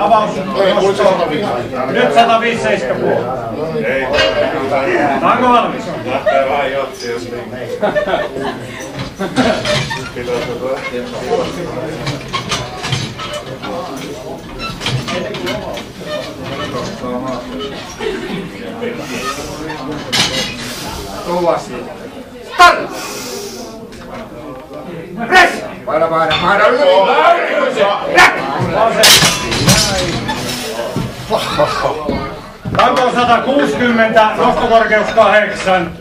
avaus. Ei, mulla se 105. Nyt 105 seiska puoli. Ei, Onko valmis? lähtee vähän jotsi, jos niin. Pitäisikö lähteä? Kovasti. Start! Press! Paina, paina, paina. Kanto 160, nostokorkeus 8.